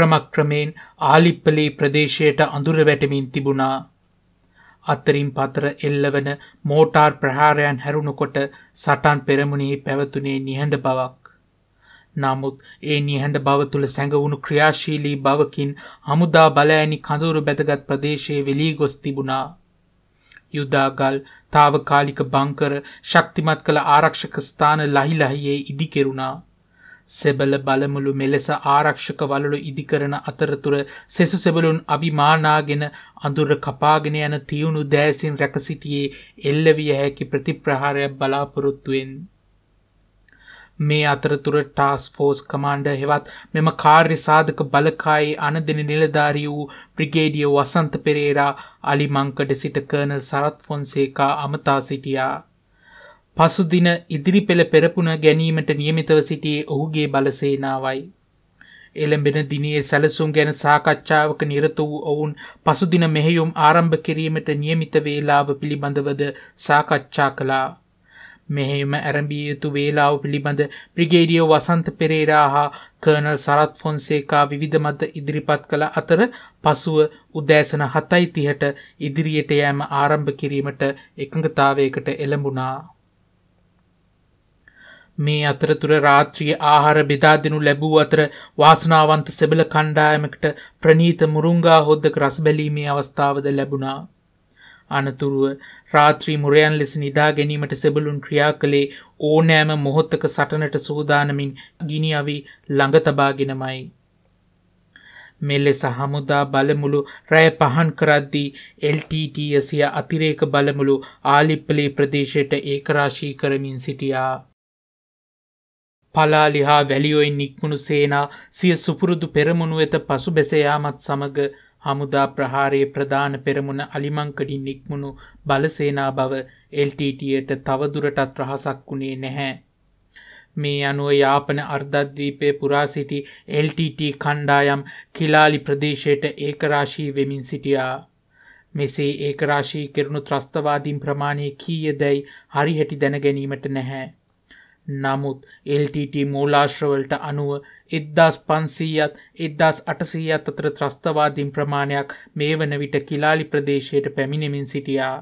ක්‍රමක්‍රමයෙන් ආලිප්පලේ ප්‍රදේශයට අඳුර වැටමින් තිබුණා. අත්තරින් පතර එල්ලවන මෝටාර් ප්‍රහාරයන් හැරුණුකොට සටන් පෙරමුණෙහි පැවතුනේ නිහඬ බවක්. නමුත් ඒ නිහඬ බව තුළ සැඟවුණු ක්‍රියාශීලී බවකින් හමුදා බලෑනි කඳුරු බැදගත් ප්‍රදේශයේ වෙලී ගොස් තිබුණා. යුදාගල් තාවකාලික බංකර ශක්තිමත් කළ ආරක්ෂක ස්ථාන ලහිලහියේ ඉදිකෙරුණා. සෙබල බලමුළු මෙලෙස ආරක්ෂක වලලු ඉදිකරන අතරතුර සෙසු සෙබලුන් අවිමානාගෙන අඳුර කපාගෙන යන තියුණු දෑසින් රැකසිටියේ එල්ලවිය හැකි ප්‍රතිප්‍රහාරයක් බලාපොරොත්තුවෙන්. මේ අතරතුර ටාස් ෆෝස් කමාන්ඩ හෙවත් මෙම කාර්ය සාධක බලකායේ අනදෙන නිලධාරී වූ ප්‍රිගේඩිය වසන්ත පෙරේරා අලිමංකඩ සිට කරන සරත් ෆොන්සේකා අමතා සිටියා. පසුදින ඉදිරි පෙළ පෙරපුුණ ගැනීමට නියමිතව සිටියේ ඔහුගේ බලසේනාවයි. එළඹෙන දිනේ සැලසුම් ගැන සාකච්ඡාවක නිරත වූ ඔවුන් පසුදින මෙහෙයුම් ආරම්භ කිරීමට නියමිත වේලාව පිළිබඳවද සාකච්ඡා කළා. මෙහෙම ඇරඹිය යුතු වේලාව පිළිබඳ ප්‍රිගේඩියෝ වසන්ත පෙරේරා හා කර්නල් සරත් ෆොන්සේකා විවිධ මත ඉදිරිපත් කළ අතර පසුව උදෑසන හතයි තිහට ඉදිරියට යෑම ආරම්භ කිරීමට එකඟතාවයකට එළඹුණා. මේ අතරතුර රාත්‍රිය ආහාර බෙදා දෙනු ලැබූ අතර වාසනාවන්ත සෙබල කණ්ඩායමකට ප්‍රනීත මුරුංගා හොද්දක රස් බැලීමේ අවස්ථාවද ලැබුණා. අනතුරුව රාත්‍රී මුරයන් ලෙස නිදා ගැනීමට සෙබලුන් ක්‍රියා කළේ ඕනෑම මොහොත්තක සටනට සූදානමින් ගිනි අවි ළඟ තබාගෙනමයි. මෙලෙස හමුදා බලමුළු රැය පහන් කරද්දී LTTසිය අතිරේක බලමුළු ආලිප්පලේ ප්‍රදේශයට ඒකරාශී කරමින් සිටියා. පලාලි හා වැලියොයින් නික්මුණු සේනා සිය සුපුරුදු පෙරමුණු වෙත පසු බැසයාමත් සමග හමුදා ප්‍රහාරයේ ප්‍රධාන පෙරමුණ අලිමංකඩින් නික්මුණු බලසේනා බව එල්ටට තවදුරටත් රහසක් වුණේ නැහැ. මේ අනුව යාපන අර්ධද්වීපය පුරා සිටි LTT කණ්ඩායම් කිලාලි ප්‍රදේශයට ඒකරාශී වෙමින් සිටියා. මෙසේ ඒකරාශී කෙරුණු ත්‍රස්තවාදීන් ප්‍රමාණය කීය දැයි හරි හැටි දැනගැනීමට නැහැ. නමුත් LTT මූලාශ්‍රවලට අනුව එද්දාස් පන්සීයත් එද්දාස් අටසීයත් අතර ත්‍රස්තවාදීන් ප්‍රමාණයක් මේ වන විට කිලාලි ප්‍රදේශයට පැමිණෙමින් සිටියා.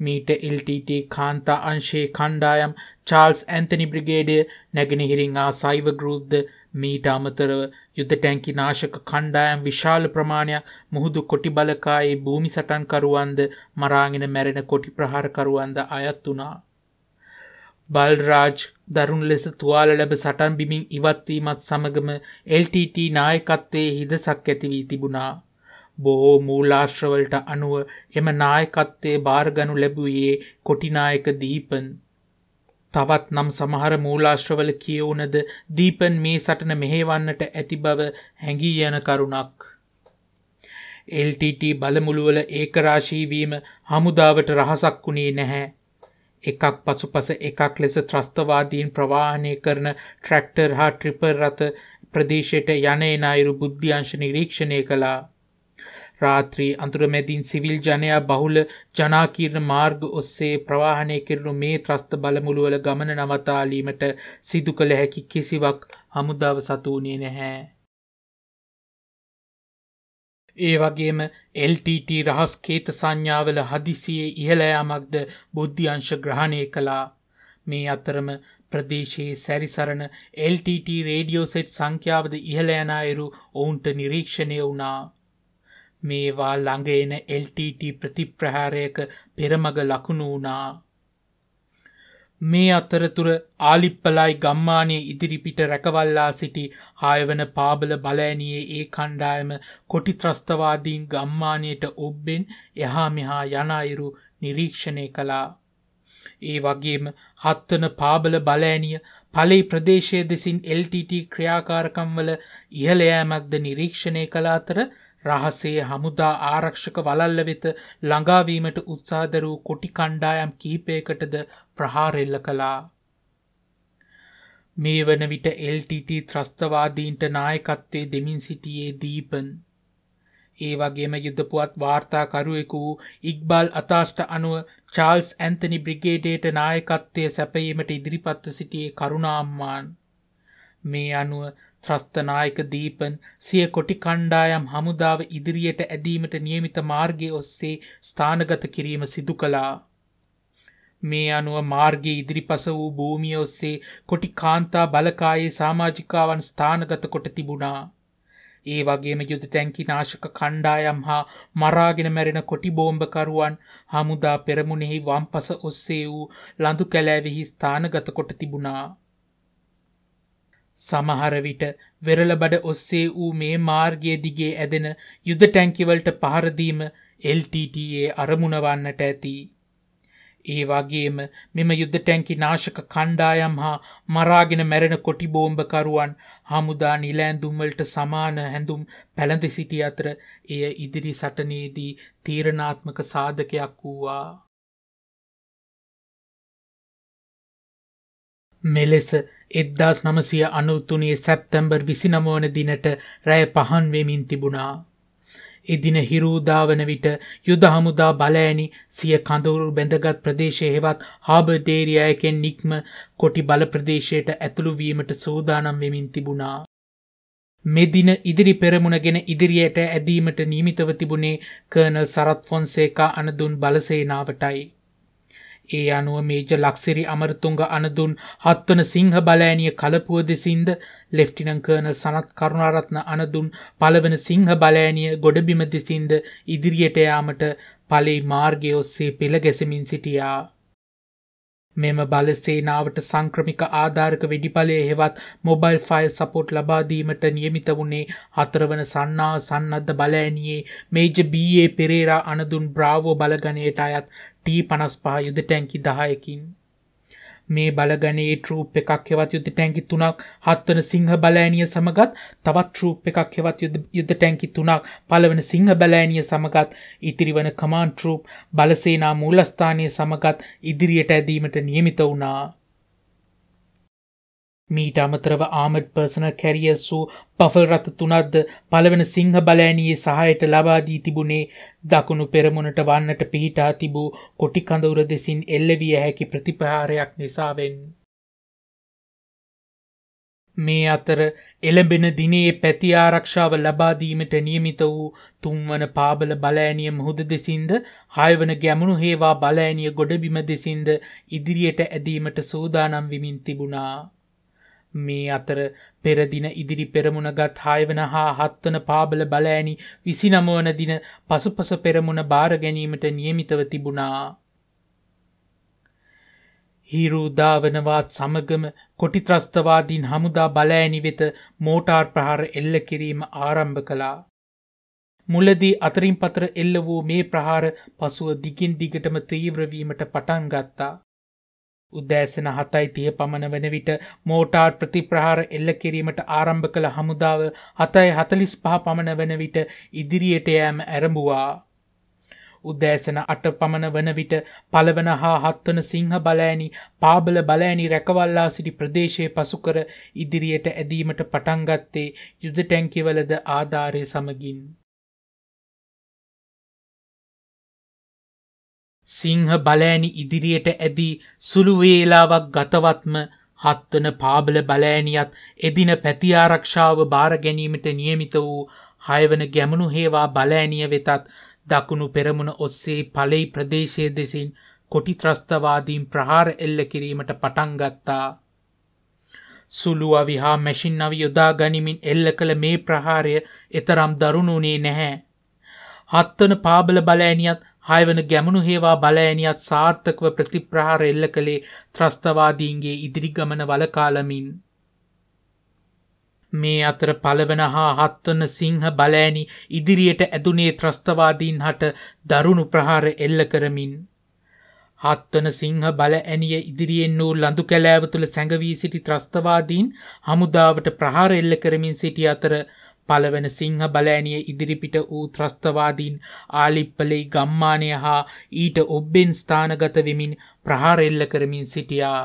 මීට LTT කාන්තා අංශයේ කණ්ඩායම් චාල්ස් ඇන්තනි බ්‍රිගේඩය නැගෙනහිරින් ආ සයිව ගරුප්ද මීට අමතරව යුද්ධ ටැන්කි නාශක කණ්ඩායම් විශාල ප්‍රමාණයක් මුහුදු කොටි බලකායේ භූමි සටන්කරුවන්ද මරාගෙන මැරෙන කොටි ප්‍රහාරකරුවන්ද අයත් වුණා. බල්රාජ් දරුණු ලෙස තුවාල ලැබ සටන් බිමින් ඉවත්වීමත් සමගම LTT නායකත්තේ හිදසක් ඇතිවී තිබුණා. බොහෝ මූලාශ්‍රවලට අනුව එම නායකත්තේ භාරගනු ලැබුයේ කොටිනායක දීපන්. තවත් නම් සමහර මූලාශ්‍රවල කියවුනද දීපන් මේ සටන මෙහෙවන්නට ඇති බව හැඟී යන කරුණක්. LTT බලමුළුවල ඒකරාශීවීම හමුදාවට රහසක් වුණේ නැහැ. එකක් පසුපස එකක් ලෙස ත්‍රස්තවාදීන් ප්‍රවාහනය කරන ට්‍රැක්ටර් හා ට්‍රිපර් රථ ප්‍රදේශයට යනේ අයුරු බුද්ධ්‍යංශ නිරීක්ෂණය කළා. රාත්‍රී අඳුරමැදින් සිවිල් ජනයා බහුල ජනාකීර්ණ මාර්ග ඔස්සේ ප්‍රවාහනය කරනු මේ ත්‍රස්ත බලමුළුවල ගමන නවතාලීමට සිදු කළ හැකි කිසිවක් හමුදාව සතුවනේ නැහැ. ඒ වගේම LTT රහස් කේත සංඥාවල හදිසියේ ඉහළයාමක්ද බුද්ධ්‍යංශ ග්‍රහණය කළා මේ අතරම ප්‍රදේශයේ සැරිසරණ LTT රේඩියෝ සෙට් සංඛ්‍යාවද ඉහළයනයරු ඔවුන්ට නිරීක්ෂණය වුණා. මේවා ළඟ එන LTT ප්‍රතිප්‍රහාරයක පෙරමග ලකුණු වුණා. මේ අතරතුර ආලිප්පලයි ගම්මානයේ ඉදිරිපිට රැකවල්ලා සිටි හයවන පාබල බලෑනියේ ඒ කණ්ඩායම කොටි ත්‍රස්තවාදීන් ගම්මානයට ඔබ්බෙන් එහා මෙහා යනයිරු නිරීක්ෂණය කළා. ඒ වගේම හත්වන පාබල බලෑනිය පලේ ප්‍රදේශය දෙසින් LTT ක්‍රියාකාරකම්වල ඉහළයෑමක්ද නිරීක්ෂණය කළ අතර රහසේ හමුදා ආරක්ෂක වලල්ල වෙත ළඟාවීමට උත්සාදරූ කොටි කණ්ඩායම් කීපයකටද ප්‍රහාරෙල්ල කළා. මේ වන විට LTT ත්‍රස්තවාදීන්ට නායකත්වය දෙමින් සිටියේ දීපන්. ඒ වගේම යුද්ධපුවත් වාර්තාකරුවෙකු වූ ඉක්බල් අතාෂ්ට අනුව චාල්ස් ඇන්තනි බ්‍රිගේඩයට නායකත්වය සැපීමට ඉදිරිපත්ව සිටියේ කරුණාම්මාන්. මේ අනුව ත්‍රස්තනායක දීපන් සිය කොටි කණ්ඩායම් හමුදාව ඉදිරියට ඇදීමට නියමිත මාර්ගය ඔස්සේ ස්ථානගත කිරීම සිදු කළා. මේ අනුව මාර්ගයේ ඉදිරිපස වූ භූමිය ඔස්සේ කොටි කාන්තා බලකායේ සාමාජිකාවන් ස්ථානගත කොට තිබුණා. ඒ වගේම යුද තැන්කි නාශක කණ්ඩායම් හා මරාගෙන මැරෙන කොටි බෝම්භකරුවන් හමුදා පෙරමුණෙහි වම්පස ඔස්සේ වූ ලඳු කැලෑවෙහි ස්ථානගත කොට තිබුණා. සමහර විට වෙරළබඩ ඔස්සේ වූ මේ මාර්ගය දිගේ ඇදෙන යුද ටැංකිවලට පහරදීම LTTේ අරමුණ වන්නට ඇති. ඒ වගේම මෙම යුද්ධ ටැංකි නාශක කණ්ඩායම් හා මරාගෙන මැරෙන කොටි බෝම්භකරුවන් හමුදා නිලෑඳුම්වලට සමාන හැඳුම් පැළඳ සිටි අතර එය ඉදිරි සටනේදී තීරණාත්මක සාධකයක් වූවා. මෙලෙස එද්දාස් නමසය අනුතුනේ සැප්තැම්බර් විසිනමෝන දිනට රැය පහන් වෙමින් තිබුණා. එදින හිරූදාවන විට යුද හමුදා බලෑනි සිය කඳවුරු බැඳගත් ප්‍රදේශය හෙවත් හාබර්ඩේරියයකෙන් නික්ම කොටි බල ප්‍රදේශයට ඇතුළුවීමට සූදානම් වෙමින් තිබුණා. මෙදින ඉදිරි පෙරමුණගෙන ඉදිරියට ඇදීමට නීමිතව තිබුණේ කර්නල් සරත් ෆොන්සේකා අනදුන් බලසේනාවටයි. ඒ අනුව මේජ ලක්සිරි අමරතුංග අනදුන් හත්වන සිංහ බලෑනිය කලපුව දෙසින්ද ලෙෆ්ටිනං කර්න සනත් කරුණාරත්න අනදුන් පළවන සිංහ බලෑනිය ගොඩබිම දෙසින්ද ඉදිරියට යාමට පලෙයි මාර්ගය ඔස්සේ පෙළ ගැසමින් සිටියා. මෙම බලසේනාවට සංක්‍රමික ආධාරක වෙඩිපලය හෙවත් මොබයිල් ෆයිල් සපෝට් ලබාදීමට නියමිත වුණේ හතරවන සන්නාව සන්නද්ධ බලෑනියේ මේජ බේ පෙරේරා අනදුන් බ්‍රාවෝ බලගනයට අයත් ටී පනස් පහ යුද ටැන්කි දහයකින්. මේ බලගනයේ ටරූප් එකක් හෙවත් යුද්ධ ටැන්කි තුනක් හත්වන සිංහ බලෑනිය සමගත් තවත් ටරූප් එකක් හෙවත් යුද්ධ ටැන්කි තුනක් පලවන සිංහ බලෑනිය සමගත් ඉතිරිවන කමාන් ටරූප් බලසේනා මූලස්ථානය සමගත් ඉදිරියට ඇදීමට නියමිත වුණා. මීට අමතරව ආමඩ් පර්සන කැරියස් වූ පෆල් රථ තුනක්ද පළවන සිංහ බලෑනයේ සහයට ලබාදී තිබුණේ දකුණු පෙරමුණට වන්නට පිහිටා තිබූ කොටි කඳවුර දෙසින් එල්ලවිය හැකි ප්‍රතිපහාරයක් නිසාවෙන්. මේ අතර එළඹෙන දිනේ පැති ආරක්ෂාව ලබාදීමට නියමිත වූ තුන්වන පාබල බලෑනිය මුහුද දෙසින්ද හයවන ගැමුණු හේවා බලෑනිය ගොඩබිම දෙසින්ද ඉදිරියට ඇදීමට සූදානම් විමින් තිබුණා. මේ අතර පෙරදින ඉදිරි පෙරමුණගත් හයවන හා හත්වන පාබල බලෑනි විසිනමවන දින පසුපස පෙරමුණ භාර ගැනීමට නියමිතව තිබුණා. හිරුදාවනවාත් සමගම කොටිත්‍රස්තවාදීන් හමුදා බලෑනි වෙත මෝටාර් ප්‍රහාර එල්ල කිරීම ආරම්භ කළා. මුලදී අතරින් පතර එල්ල වූ මේ ප්‍රහාර පසුව දිගින් දිගටම තීව්‍රවීමට පටන් ගත්තා. උදෑසන හතයි තිය පමණ වන විට මෝටාර් ප්‍රතිප්‍රහාර එල්ල කිරීමට ආරම්භ කළ හමුදාව හතයි හතලිස් පහ පමණ වන විට ඉදිරියට යෑම ඇරඹුවා. උදෑසන අට පමණ වන විට පළවන හා හත්වන සිංහ බලෑනි පාබල බලෑනි රැකවල්ලා සිටි ප්‍රදේශය පසුකර ඉදිරියට ඇදීමට පටන්ගත්තේ යුද ටැංකිවලද ආධාරය සමගින්. සිංහ බලෑනි ඉදිරියට ඇදී සුළු වේලාවක් ගතවත්ම හත්වන පාබල බලෑනියත් එදින පැතිආරක්ෂාව භාර ගැනීමට නියමිත වූ හයවන ගැමුණු හේවා බලෑනිය වෙතත් දකුණු පෙරමුණ ඔස්සේ පලෙයි ප්‍රදේශය දෙසින් කොටි ත්‍රස්තවාදීන් ප්‍රහාර එල්ල කිරීමට පටන්ගත්තා. සුළු අවි හා මැසින් අවි යොදා ගනිමින් එල්ල කළ මේ ප්‍රහාරය එතරම් දරුණුනේ නැහැ. හත්වන පාබල බලෑනියත් හයවන ගැමුණු හේවා බලඇනියත් සාර්ථකව ප්‍රතිප්‍රහාර එල්ල කළේ ත්‍රස්තවාදීන්ගේ ඉදිරිගමන වලකාලමින්. මේ අතර පළවන හා හත්වන්න සිංහ බලෑනි ඉදිරියට ඇදුනේ ත්‍රස්තවාදීන් හට දරුණු ප්‍රහාර එල්ල කරමින්. හත්වන සිංහ බල ඇනිය ඉදිරියෙන් වූ ලඳු කැලෑව තුළ සැඟවී සිටි ත්‍රස්තවාදීන් හමුදාවට ප්‍රහාර එල්ල කරමින් සිටි අතර පළවන සිංහ බලෑනිය ඉදිරිපිට වූ ත්‍රස්තවාදීන් ආලිප්පලෙයි ගම්මානය හා ඊට ඔබ්බෙන් ස්ථානගත වෙමින් ප්‍රහාරෙල්ල කරමින් සිටියා.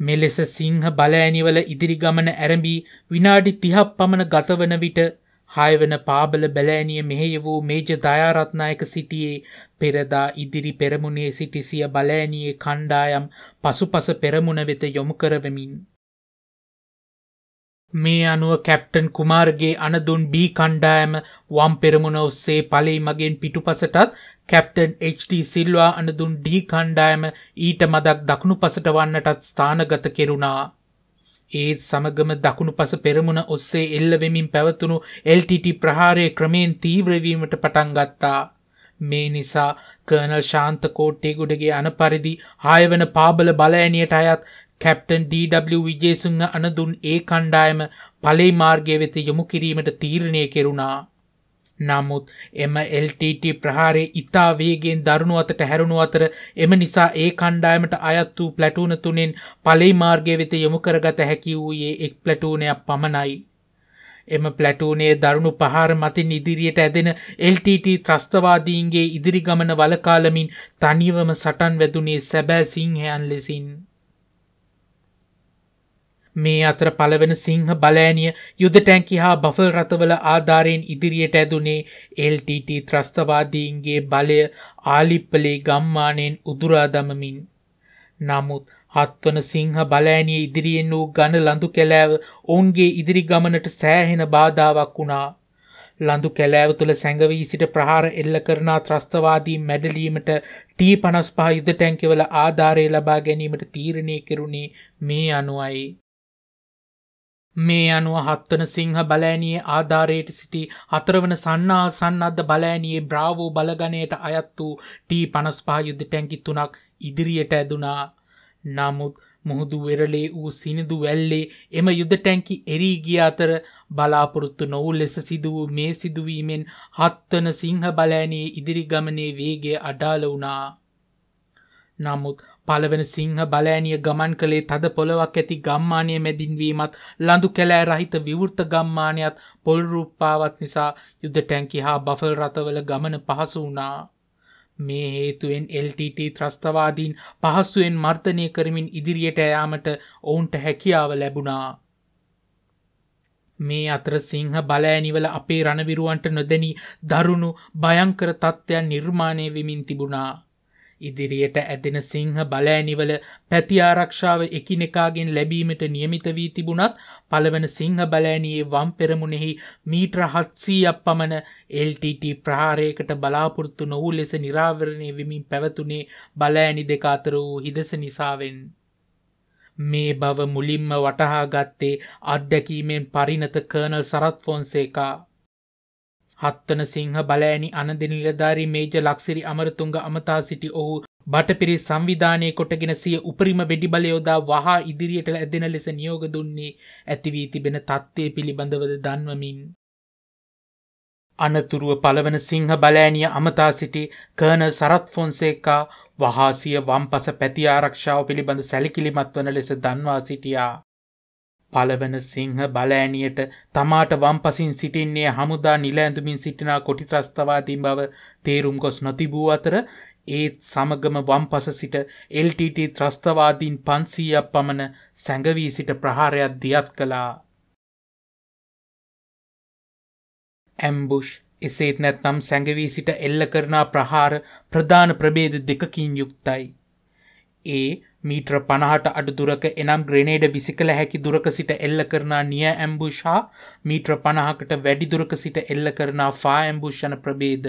මෙලෙස සිංහ බලෑනිවල ඉදිරි ගමන ඇරඹී විනාඩි තිහක් පමණ ගතවන විට හයවන පාබල බැලෑනිය මෙහෙය වූ මේජ දයාරත්නායක සිටියේ පෙරදා ඉදිරි පෙරමුණේ සිටිසිය බලෑනියේ කණ්ඩායම් පසුපස පෙරමුණ වෙත යොමු කරවමින් මේ අනුව කැප්ටන් කුමාරගේ අනදුන් බී කණ්ඩායම වම් පෙරමුණ ඔස්සේ පලෙයි මගෙන් පිටුපසටත් කැප්ටන් HT සිල්වා අනදුන් ඩී කණ්ඩායම ඊට මදක් දකුණු පසට වන්නටත් ස්ථානගත කෙරුණා. ඒත් සමගම දකුණු පස පෙරමුණ ඔස්සේ එල්ලවෙමින් පැවතුණු LTT ප්‍රහාරය ක්‍රමයෙන් තීව්‍රවීමට පටන් ගත්තා. මේ නිසා කර්නල් ශාන්ත කෝට්ටේගුඩගේ අන පරිදි හයවන පාබල බලඇනියට අයත් කැප්ටන් D.W. විජේසුංහ අනදුන් ඒ කණ්ඩායම පලේ මාර්ගය වෙත යොමු කිරීමට තීරණය කෙරුණා. නමුත් එම LTT ප්‍රහාරය ඉතා වේගෙන් දරුණු අතට හැරුණු අතර එම නිසා ඒ කණ්ඩායමට අයත් වූ ප්ලටූන තුනෙන් පලේ මාර්ගය වෙත යොමු කරගත හැකි වූයේ එක් ප්ලටූනයක් පමණයි. එම ප්ලටූනේ දරුණු පහර මතින් ඉදිරියට ඇදෙන LTT ත්‍රස්තවාදීන්ගේ ඉදිරි ගමන වලකාලමින් තනිවම සටන් වැදුනේ සැබෑ සිංහයන් ලෙසින්. මේ අතර පළවෙන සිංහ බලෑනිය යුද ටැන්කි හා බෆල් රථවල ආධාරයෙන් ඉදිරියට ඇදුනේ LTT ත්‍රස්තවාදීන්ගේ බලය ආලිප්පලේ ගම්මානයෙන් උදුරා දමමින්. නමුත් හත්වන සිංහ බලෑනිය ඉදිරියෙන් වූ ගණ ලඳු කැලෑව ඔවුන්ගේ ඉදිරි ගමනට සෑහෙන බාධාවක් වුණා. ලඳු කැලෑව තුළ සැඟවී සිට ප්‍රහාර එල්ල කරනා ත්‍රස්තවාදී මැඩලීමට ටී පනස් පහ යුද ටැන්කවල ආධාරය ලබා ගැනීමට තීරණය කෙරුණේ මේ අනුවයි. මේ අනුව හත්වන සිංහ බලෑනියේ ආධාරයට සිටි හතරවන සන්නා සන්නද්ධ බලෑනියේ බ්‍රාවෝ බලගනයට අයත් වූ ටී පනස්පා යුද්ධ ටැන්කි තුනක් ඉදිරියට ඇදුනා. නමුත් මුහුදු වෙරලේ වූ සිනිදු වැල්ලේ එම යුද ටැන්කි එරී ගිය අතර බලාපොරොත්තු නොවු ලෙස සිදු වූ මේ සිදුවීමෙන් හත්වන සිංහ බලෑනයේ ඉදිරි ගමනේ වේගය අඩාල වුණා. නමුත් පළවෙන සිංහ බලෑනිය ගමන් කළේ තද පොළොවක් ඇති ගම්මානය මැදින්වීමත් ලඳු කැලෑ රහිත විවෘත ගම්මානයත් පොල්රූප්පාවත් නිසා යුද්ධ ටැන්කි හා බෆල් රථවල ගමන පහසු වුණා. මේ හේතුවෙන් LTT ත්‍රස්තවාදීන් පහස්සුවෙන් මර්ධනය කරමින් ඉදිරියට යාමට ඔවුන්ට හැකියාව ලැබුණා. මේ අතර සිංහ බලෑනිවල අපේ රණවිරුවන්ට නොදැනී දරුණු භයංකර තත්ත්වයන් නිර්මාණය වෙමින් තිබුණා. ඉදිරියට ඇදෙන සිංහ බලෑනිවල පැති ආරක්ෂාව එකිනෙකාගෙන් ලැබීමට නියමිත වී තිබුණත් පළවන සිංහ බලෑනියේ වම් පෙරමුණෙහි මීට්‍ර හත්සීයක් පමණ LTT ප්‍රහාරයකට බලාපොරොත්තු නොවූ ලෙස නිරාවරණය වෙමින් පැවතුනේ බලෑනි දෙක අතර වූ හිදස නිසාවෙන්. මේ බව මුලින්ම වටහා ගත්තේ අත්දැකීමෙන් පරිනත කර්නල් සරත් ෆොන්සේකා හත්වන සිංහ බලෑනි අනද නිලධාරී මේජ ලක්සිරි අමරතුංග අමතා සිටි ඔහු බටපිරි සංවිධානය කොටගෙන සිය උපරිම වෙඩිබලයෝදා වහා ඉදිරියට ඇදෙන ලෙස නියෝග දුන්නේ ඇතිවී තිබෙන තත්ත්වය පිළිබඳවද දන්වමින්. අනතුරුව පළවන සිංහ බලෑනිය අමතා සිටි කර්න සරත් ෆොන්සේකා වහාසිය වම්පස පැති ආරක්ෂාව පිළිබඳ සැලිකිලිමත් වන ලෙස දන්වා සිටියා. පළවන සිංහ බලෑනියට තමාට වම්පසින් සිටින්නේ හමුදා නිලඇඳුමින් සිටිනා කොටිත්‍රස්තවාදීන් බව තේරුම් ගොස් නොතිබූ අතර ඒත් සමගම වම්පස සිට LTT ත්‍රස්තවාදීන් පන්සීයක් පමණ සැඟවී සිට ප්‍රහාරයක් දියත් කළා. ඇම්බුෂ් එසේත් නැත්නම් සැඟවී සිට එල්ල කරනා ප්‍රහාර ප්‍රධාන ප්‍රබේද දෙකකින් යුක්තයි. ඒ මීට්‍ර පණහට අඩු දුරක එනම් ග්‍රනේඩ විසි කළ හැකි දුරක සිට එල්ල කරනා නිය ඇම්බුෂා මීට්‍ර පණහකට වැඩි දුරක සිට එල්ල කරනා ෆා ඇම්බුෂණ ප්‍රබේද.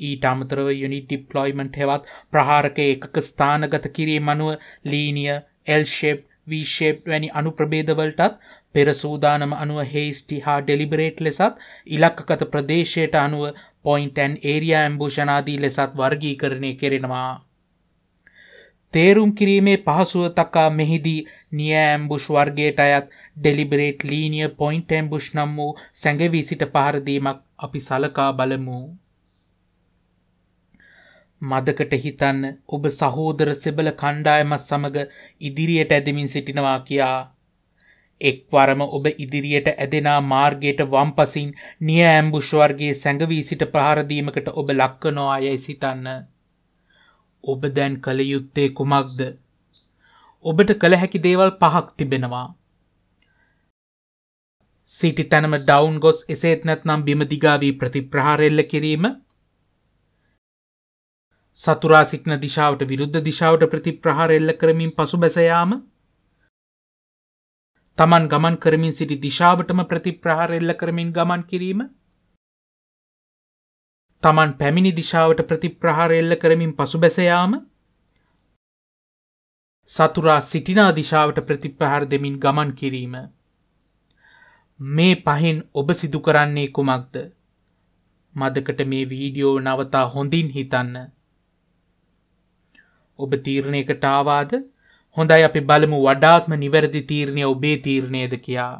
ඊට අමතරව යුනි ඩිප්ලොයිමන්ට් හෙවත් ප්‍රහාරක එකක ස්ථානගත කිරීම අනුව ලීනිය එල්ශෙප් වීශේප් වැනි අනු ප්‍රබේදවලටත් පෙර සූදානම අනුව හේස්ටි හා ඩෙලිබරේට් ලෙසත් ඉලක්කගත ප්‍රදේශයට අනුව පොයින්ටන් ඒරයා ඇම්බූෂනාදී ලෙසත් වර්ගීකරණය කෙරෙනවා. තේරුම් කිරීමේ පහසුව තකා මෙහිදී නිය ඇම්බුෂ් වර්ගයට අයත් ඩෙලිබරේට් ලීනිය පොයින්ට ඇම්බුෂ් නම් වූ සැඟවී සිට පහරදීමක් අපි සලකා බලමු. මදකට හිතන්න ඔබ සහෝදර සෙබල කණ්ඩායමත් සමඟ ඉදිරියට ඇදමින් සිටිනවා කියා. එක්වරම ඔබ ඉදිරියට ඇදෙනා මාර්ගයට වම්පසින් නිය ඇම්බුෂ් වර්ගේ සැඟවී සිට ප්‍රහරදීමකට ඔබ ලක්කනෝ අයයි සිතන්න. ඔබ දැන් කළ යුත්තේ කුමක්ද. ඔබට කළ හැකි දේවල් පහක් තිබෙනවා. සිටි තැනම ඩවුන් ගොස් එසේත් නැත්නම් බිමදිගාවී ප්‍රතිප්‍රහාරෙල්ල කිරීම සතුරා සිටින දිශාවට විරුද්ධ දිශාවට ප්‍රතිප්‍රහාර එල්ල කරමින් පසු බැසයාම තමන් ගමන් කරමින් සිටි දිශාවටම ප්‍රතිප්‍රහාර එල්ල කරමින් ගමන් කිරීම තමන් පැමිණි දිශාවට ප්‍රතිප්‍රහාර එල්ල කරමින් පසුබැසයාම සතුරා සිටිනා දිශාවට ප්‍රතිප්‍රහාර දෙමින් ගමන් කිරීම. මේ පහෙන් ඔබ සිදු කරන්නේ කුමක්ද? මදකට මේ වීඩියෝ නවතා හොඳින් හිතන්න. ඔබ තීරණයකට ආවාද? හොඳයි අපි බලමු වඩාත්ම නිවැරදි තීරණය ඔබේ තීරණයද කියා.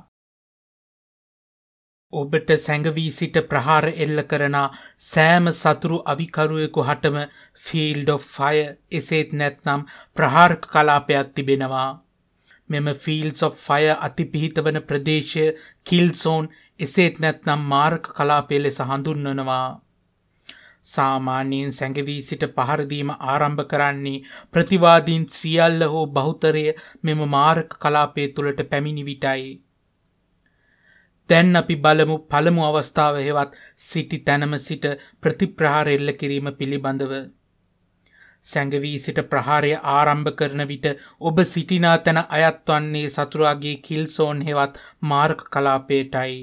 ඔබට සැඟවී සිට ප්‍රහාර එල්ල කරන සෑම සතුරු අවිකරුවෙකු හටම ෆිල්ඩ් of ෆය එසේත් නැත්නම් ප්‍රහාරක කලාපයක් තිබෙනවා. මෙම ෆිල්ස් of ෆය අතිපිහිත වන ප්‍රදේශය කිල්සෝන් එසේත් නැත්නම් මාර්ක කලාපය ලෙස හඳුන්වනවා. සාමාන්‍යයෙන් සැඟවී සිට පහරදීම ආරම්භ කරන්නේ ප්‍රතිවාදීන් සියල්ල හෝ බහුතරය මෙම මාරක කලාපය තුළට පැමිණි විටයි. දැන් අපි බලමු පළමු අවස්ථාව හෙවත් සිටි තැනම සිට ප්‍රතිප්‍රහාර එල්ල කිරීම පිළිබඳව. සැඟවී සිට ප්‍රහාරය ආරම්භ කරන විට ඔබ සිටිනා තැන අයත් වන්නේ සතුරාගේ කිල්සෝන් හෙවත් මාර්ක කලාපේටයි.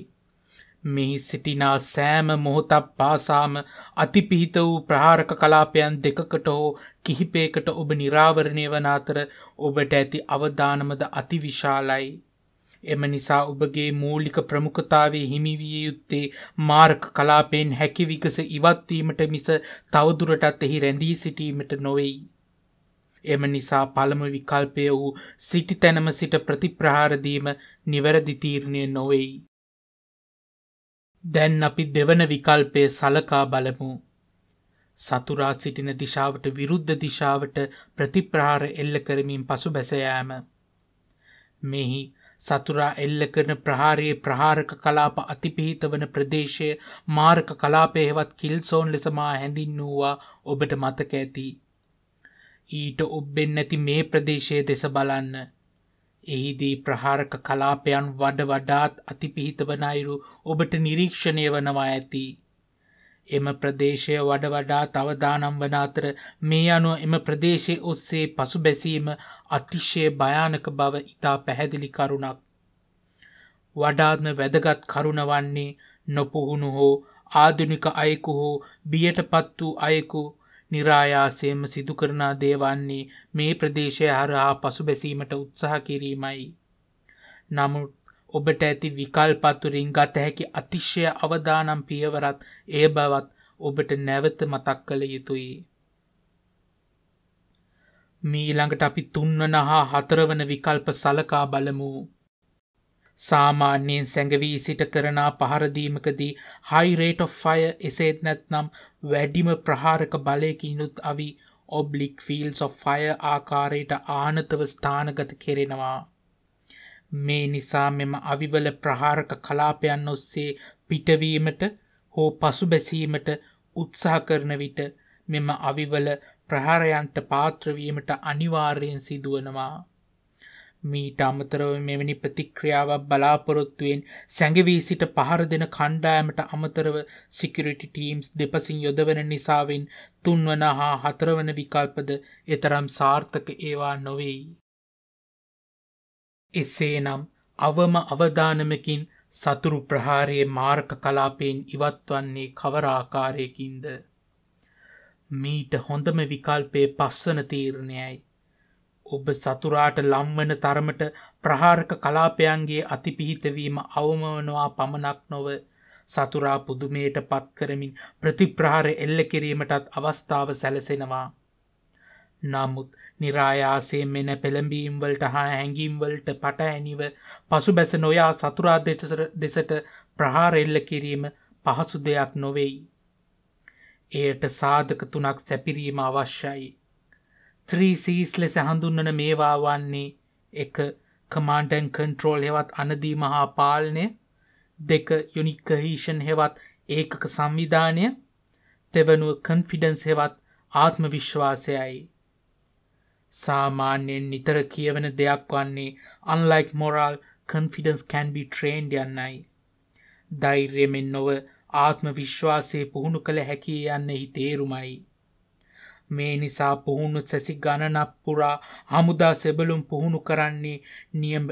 මෙහි සිටිනා සෑම මොහොතක් පාසාම අතිපිහිත වූ ප්‍රහාරක කලාපයන් දෙකකට හෝ කිහිපයකට ඔබ නිරාවරණය වන අතර ඔබට ඇති අවධානමද අතිවිශාලයි. එම නිසා ඔබගේ මූලික ප්‍රමුඛතාවේ හිමිවිය යුත්තේ මාර්ක කලාපයෙන් හැකි විකස ඉවත්වීමට මිස තවදුරටත් එහි රැඳී සිටීමට නොවෙයි. එම නිසා පළමු විකල්පය වූ සිටි තැනම සිට ප්‍රතිප්‍රහාරදීම නිවැරදි තීරණය නොවෙයි. දැන් අපි දෙවන විකල්පය සලකා බලමු. සතුරා සිටින දිශාවට විරුද්ධ දිශාවට ප්‍රතිප්‍රහාර එල්ල කරමින් පසු බැසයෑම. මෙහි සතුරා එල්ල කරන ප්‍රහාරයේ ප්‍රහාරක කලාප අතිපිහිත වන ප්‍රදේශය මාර්ක කලාපය හෙවත් කිල්සෝන් ලෙසමා හැඳින්වූවා ඔබට මතක ඇති. ඊට ඔබ්බෙන් නැති මේ ප්‍රදේශය දෙස බලන්න. එහිදී ප්‍රහාරක කලාපයන් වඩ වඩාත් අතිපිහිත වන අයුරු ඔබට නිරීක්ෂණය වනවා ඇති. එම ප්‍රදේශය වඩ වඩා තවදානම් වන අතර මේ අනුව එම ප්‍රදේශය ඔස්සේ පසු බැසීම අතිශය භයානක බව ඉතා පැහැදිලි කරුණක්. වඩාත්ම වැදගත් කරුණ වන්නේ නොපුහුණු හෝ ආධුනික අයෙකු හෝ බියට පත් වූ අයෙකු නිරායාසයෙන්ම සිදු කරනා දේවන්නේ මේ ප්‍රදේශය හරහා පසු බැසීමට උත්සාහ කිරීමයි. නමුත් ඔබට ඇති විකල්පතුරින් ගත හැකි අතිශ්‍යය අවදානම් පියවරත් ඒ බවත් ඔබට නැවත මතක් කළ යුතුයි. මීළඟට අපි තුන්වන හා හතරවන විකල්ප සලකා බලමු. සාමාන්‍යයෙන් සැඟවී සිට කරනා පහරදීමකදී හයිරේට ෆය එසේත් නැත්නම් වැඩිම ප්‍රහාරක බලයකිනුත් අවි ඔබ්ලික් ෆිල්ස් of ෆය ආකාරයට ආනතව ස්ථානගත කෙරෙනවා. මේ නිසා මෙම අවිවල ප්‍රහාරක කලාපයන් ඔස්සේ පිටවීමට හෝ පසු බැසීමට උත්සාහ කරන විට මෙම අවිවල ප්‍රහාරයන්ට පාත්‍රවීමට අනිවාර්යෙන් සිදුවනවා. මීට අමතරව මෙවැනි ප්‍රතික්‍රියාවක් බලාපොරොත්තුවෙන් සැඟවී සිට පහර දෙන කණ්ඩායමට අමතරව සිකරිටි ටීම්ස් දෙපසින් යොදවන නිසාවෙන් තුන්වන හා හතරවන විකල්පද එතරම් සාර්ථක ඒවා නොවෙයි. එසේ නම් අවම අවධානමකින් සතුරු ප්‍රහාරයේ මාර්ක කලාපයෙන් ඉවත්වන්නේ කවරාකාරයකින්ද. මීට හොඳම විකල්පය පස්සන තීරණයයි. ඔබ සතුරාට ලම්වන තරමට ප්‍රහාරක කලාපයන්ගේ අතිපිහිතවීම අවමවනවා පමණක් නොව සතුරා පුදුමයට පත් කරමින් ප්‍රතිප්‍රහාර එල්ල කිරීමටත් අවස්ථාව සැලසෙනවා. නමුත් නිරායාසයෙන් මෙන පෙළඹීම්වලට හා හැඟීම්වලට පටහැනිව පසු බැස නොයා සතුරා දෙසට ප්‍රහාර එල්ල කිරීම පහසු දෙයක් නොවෙයි. එයට සාධක තුනක් සැපිරීම අවශ්‍යයි. 3Cs ලෙස හඳුන්වන මේවා වන්නේ එක කමාන්ඩන් කන්ට්‍රෝල් හෙවත් අනදී මහා පාලනය දෙක යුනිකහීෂන් හෙවත් ඒකක සංවිධානය තෙවනුව කන්ෆිඩන්ස් හෙවත් ආත්ම විශ්වාසයයි. සාමාන්‍යයෙන් නිතර කියවන දෙයක් වන්නේ unlike moral confidence can be trained යන්නයි. ධෛර්යමෙන් නොව ආත්ම විශ්වාසය පුහුණු කළ හැකි යන්න හි තේරුමයි. මේ නිසා පුහුණු සැසි ගණනක් පුරා හමුදා සෙබළුම් පුහුණු කරන්නේ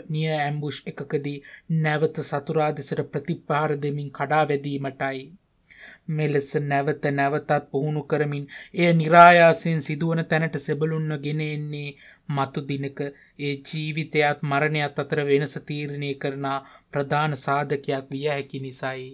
නිය ඇම්බුෂ් එකකදී නැවත සතුරා දෙසට ප්‍රතිපහාර දෙමින් කඩා වැදීමටයි. මෙලෙස නැවත නැවතත් පුහුණු කරමින් එය નિરાයාසයෙන් සිදුවන තැනට සෙබළුන්ව ගෙන එන්නේ මතු දිනක ඒ ජීවිතයත් මරණයත් අතර වෙනස තීරණය කරන ප්‍රධාන සාධකයක් විය හැකි නිසායි.